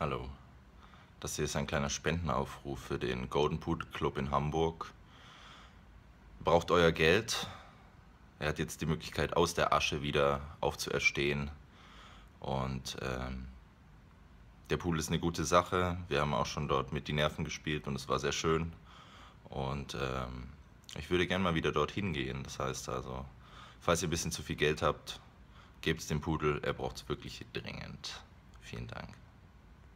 Hallo. Das hier ist ein kleiner Spendenaufruf für den Golden Pudel Club in Hamburg. Braucht euer Geld. Er hat jetzt die Möglichkeit, aus der Asche wieder aufzuerstehen. Und ähm, der Pool ist eine gute Sache. Wir haben auch schon dort mit die Nerven gespielt und es war sehr schön. Und ähm, ich würde gerne mal wieder dorthin gehen. Das heißt also, falls ihr ein bisschen zu viel Geld habt, gebt es dem Pudel. Er braucht es wirklich dringend.